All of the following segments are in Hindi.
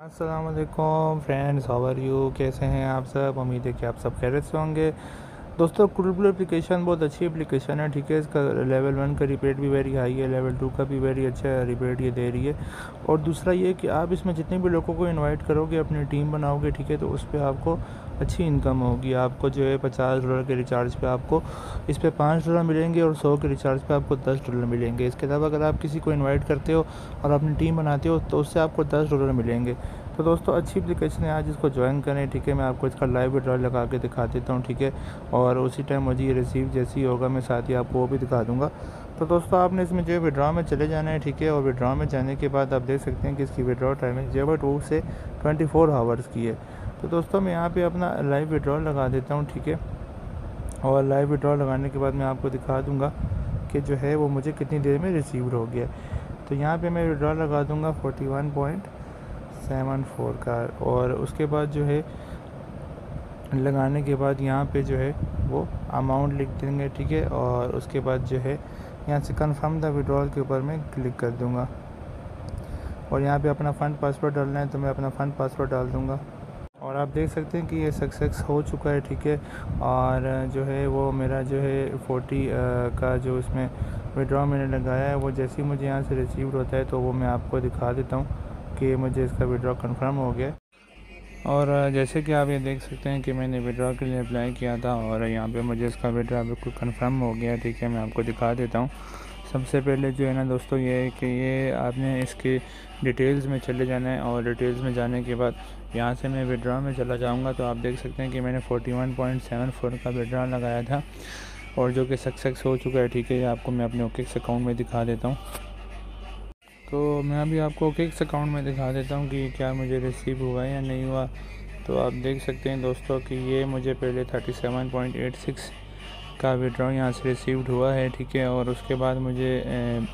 असलकुम फ्रेंड्स आर यू कैसे हैं आप सब? उम्मीद है कि आप सब खैरत से होंगे। दोस्तों कुलबुल एप्लीकेशन बहुत अच्छी एप्लीकेशन है, ठीक है? इसका लेवल वन का रिपेट भी वेरी हाई है लेवल टू का भी वेरी अच्छा रिपेट ये दे रही है। और दूसरा ये कि आप इसमें जितने भी लोगों को इनवाइट करोगे, अपनी टीम बनाओगे, ठीक है? तो उस पर आपको अच्छी इनकम होगी। आपको जो है पचास डॉलर के रिचार्ज पे आपको इस पर पाँच डॉलर मिलेंगे और सौ के रिचार्ज पे आपको दस डॉलर मिलेंगे। इसके अलावा अगर आप किसी को इनवाइट करते हो और अपनी टीम बनाते हो तो उससे आपको दस डॉलर मिलेंगे। तो दोस्तों, अच्छी एप्लीकेशन है। आज इसको ज्वाइन करें, ठीक है? मैं आपको इसका लाइव विड्रॉल लगा के दिखा देता हूँ, ठीक है? और उसी टाइम मुझे ये रिसीव जैसी होगा, मैं साथ ही आपको वो भी दिखा दूँगा। तो दोस्तों, आपने इसमें जो है विड्रॉ में चले जाना है, ठीक है? और विड्रॉ में जाने के बाद आप देख सकते हैं कि इसकी विड्रॉ टाइमिंग जो है टू से ट्वेंटी फोर आवर्स की है। तो दोस्तों, मैं यहाँ पर अपना लाइव विड्रॉल लगा देता हूँ, ठीक है? और लाइव विड्रॉल लगाने के बाद मैं आपको दिखा दूँगा कि जो है वो मुझे कितनी देर में रिसीव हो गया तो यहाँ पे मैं विड्रॉल लगा दूँगा forty one point seven four का और उसके बाद जो है, लगाने के बाद यहाँ पे जो है, वो अमाउंट लिख देंगे, ठीक है? और उसके बाद जो है, यहाँ से कंफर्म द विड्रॉल के ऊपर मैं क्लिक कर दूँगा। और यहाँ पे अपना फ़ंड पासवर्ड डालना है तो मैं अपना फ़ंड पासवर्ड डाल दूँगा। और आप देख सकते हैं कि ये सक्सेस हो चुका है, ठीक है? और जो है, वो मेरा जो है फोर्टी का जो इसमें विड्रॉ मैंने लगाया है, वो जैसे ही मुझे यहाँ से रिसीव होता है तो वो मैं आपको दिखा देता हूँ। कि मुझे इसका विड्रॉ कंफर्म हो गया। और जैसे कि आप ये देख सकते हैं कि मैंने विड्रॉ के लिए अप्लाई किया था और यहाँ पे मुझे इसका विड्रॉ बिल्कुल कंफर्म हो गया। ठीक है मैं आपको दिखा देता हूँ। सबसे पहले जो है ना दोस्तों, ये है कि ये आपने इसके डिटेल्स में चले जाना है और डिटेल्स में जाने के बाद यहाँ से मैं विड्रॉ में चला जाऊँगा। तो आप देख सकते हैं कि मैंने forty one point seven four का विड्रॉ लगाया था और जो कि सक्सेस हो चुका है, ठीक है, ये आपको मैं अपने ओके अकाउंट में दिखा देता हूँ। तो मैं अभी आपको किक्स अकाउंट में दिखा देता हूँ कि क्या मुझे रिसीव हुआ या नहीं हुआ। तो आप देख सकते हैं दोस्तों कि ये मुझे पहले thirty seven point eight six का विड्रॉ यहाँ से रिसीव्ड हुआ है, ठीक है? और उसके बाद मुझे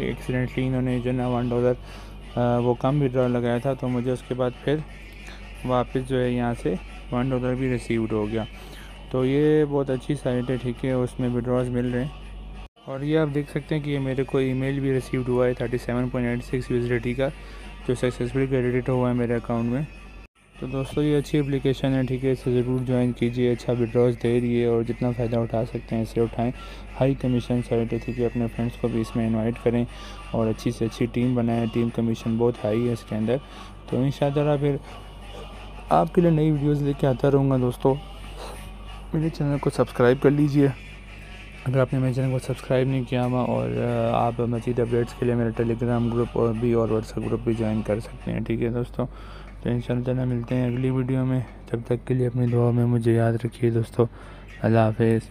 एक्सीडेंटली इन्होंने जो ना वन डॉलर वो कम विड्रॉ लगाया था तो मुझे उसके बाद फिर वापस जो है यहाँ से वन डॉलर भी रिसीव्ड हो गया। तो ये बहुत अच्छी साइट है, ठीक है? उसमें विड्रॉज मिल रहे हैं। और ये आप देख सकते हैं कि ये मेरे को ईमेल भी रिसीव्ड हुआ है thirty seven point eight six यूजलिटी का, जो सक्सेसफुली क्रेडिट हुआ है मेरे अकाउंट में। तो दोस्तों, ये अच्छी एप्लीकेशन है, ठीक है? इसे ज़रूर ज्वाइन कीजिए अच्छा विड्रॉज दे रही है और जितना फ़ायदा उठा सकते हैं, इसे उठाएँ। हाई कमीशन साइट है ठीक है? अपने फ्रेंड्स को भी इसमें इनवाइट करें और अच्छी से अच्छी टीम बनाएँ। टीम कमीशन बहुत हाई है इसके अंदर। तो इन फिर आपके लिए नई वीडियोज़ लेके आता रहूँगा दोस्तों। मेरे चैनल को सब्सक्राइब कर लीजिए। अगर आपने मेरे चैनल को सब्सक्राइब नहीं किया हुआ और आप मजीद अपडेट्स के लिए मेरा टेलीग्राम ग्रुप और भी और व्हाट्सएप ग्रुप भी ज्वाइन कर सकते हैं, ठीक है दोस्तों? तो इन शाला मिलते हैं अगली वीडियो में। तब तक के लिए अपनी दुआ में मुझे याद रखिए दोस्तों। अल्लाह हाफिज़।